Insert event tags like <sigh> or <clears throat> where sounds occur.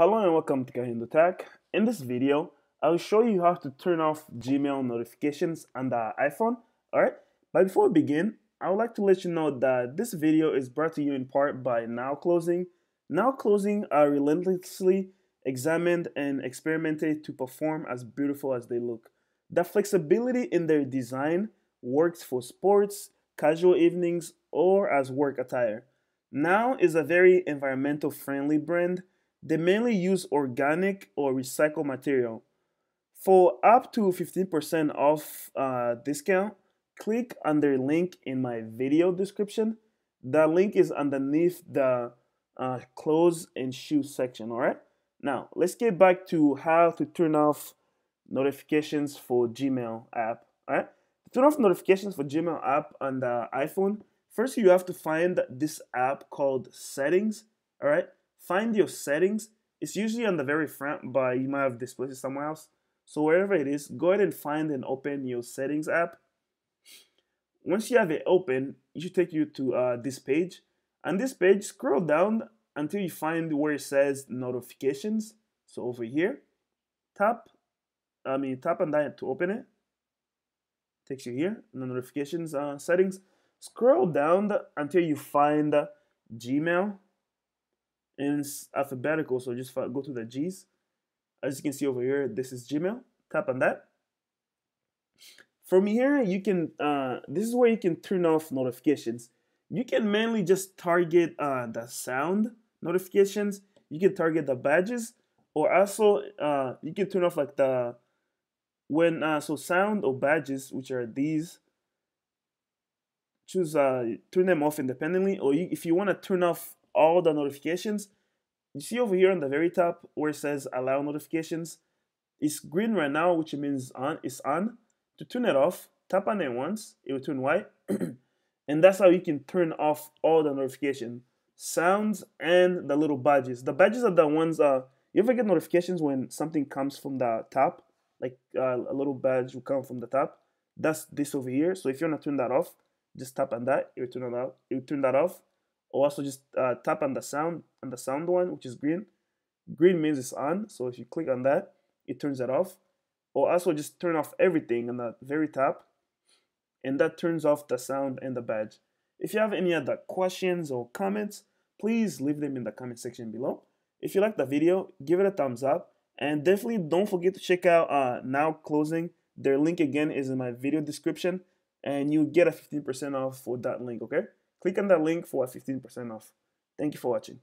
Hello and welcome to Kahindo Tech. In this video, I'll show you how to turn off Gmail notifications on the iPhone. Alright, but before we begin, I would like to let you know that this video is brought to you in part by Nau Clothing. Nau Clothing are relentlessly examined and experimented to perform as beautiful as they look. The flexibility in their design works for sports, casual evenings, or as work attire. Now is a very environmental friendly brand they mainly use organic or recycled material. For up to 15% off uh, discount, click on their link in my video description. The link is underneath the uh, clothes and shoes section, all right? Now, let's get back to how to turn off notifications for Gmail app, all right? To turn off notifications for Gmail app on the iPhone, first you have to find this app called Settings, all right? Find your settings. It's usually on the very front, but you might have displaced it somewhere else. So wherever it is, go ahead and find and open your settings app. Once you have it open, it should take you to uh, this page. On this page, scroll down until you find where it says notifications. So over here, tap, I mean tap on that to open it. Takes you here, the notifications uh, settings. Scroll down until you find Gmail and it's alphabetical, so just go to the G's. As you can see over here, this is Gmail. Tap on that. From here, you can, uh, this is where you can turn off notifications. You can mainly just target uh, the sound notifications. You can target the badges, or also uh, you can turn off like the, when, uh, so sound or badges, which are these, choose, uh, turn them off independently, or you, if you want to turn off all the notifications. You see over here on the very top where it says allow notifications. It's green right now, which means on it's on. To turn it off, tap on it once, it will turn white. <clears throat> and that's how you can turn off all the notification sounds and the little badges. The badges are the ones uh you ever get notifications when something comes from the top, like uh, a little badge will come from the top. That's this over here. So if you want to turn that off, just tap on that. It will turn it off. It will turn that off also just uh, tap on the sound on the sound one which is green. Green means it's on so if you click on that it turns that off. Or also just turn off everything on the very top and that turns off the sound and the badge. If you have any other questions or comments please leave them in the comment section below. If you like the video give it a thumbs up and definitely don't forget to check out uh, Nau Clothing. Their link again is in my video description and you get a 15% off for that link okay Click on that link for a 15% off. Thank you for watching.